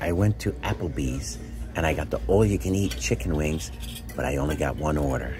I went to Applebee's and I got the all-you-can-eat chicken wings, but I only got one order.